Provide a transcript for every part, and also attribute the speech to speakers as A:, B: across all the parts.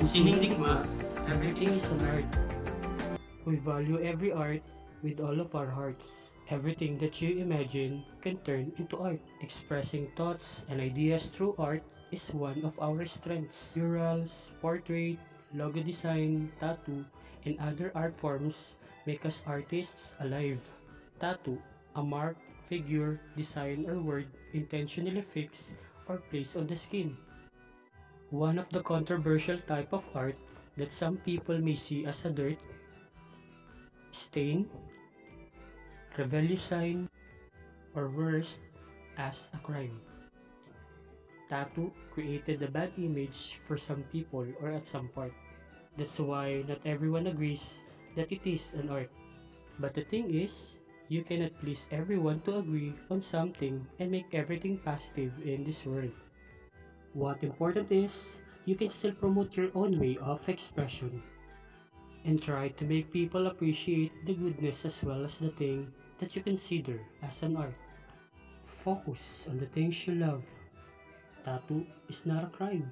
A: Sinindigma,
B: Everything is an art. We value every art with all of our hearts. Everything that you imagine can turn into art. Expressing thoughts and ideas through art is one of our strengths. Murals, portrait, logo design, tattoo, and other art forms make us artists alive. Tattoo, a mark, figure, design, or word intentionally fixed or placed on the skin. One of the controversial type of art that some people may see as a dirt, stain, sign, or worse, as a crime. Tattoo created a bad image for some people or at some part. That's why not everyone agrees that it is an art. But the thing is, you cannot please everyone to agree on something and make everything positive in this world. What important is, you can still promote your own way of expression and try to make people appreciate the goodness as well as the thing that you consider as an art. Focus on the things you love. Tattoo is not a crime.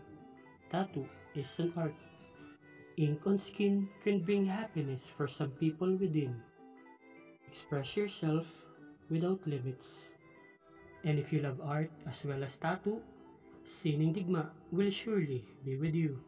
B: Tattoo is an art. Ink on skin can bring happiness for some people within. Express yourself without limits. And if you love art as well as tattoo, Sinindigma will surely be with you.